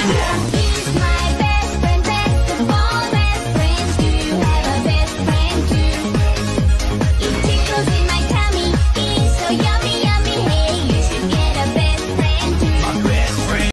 Yeah.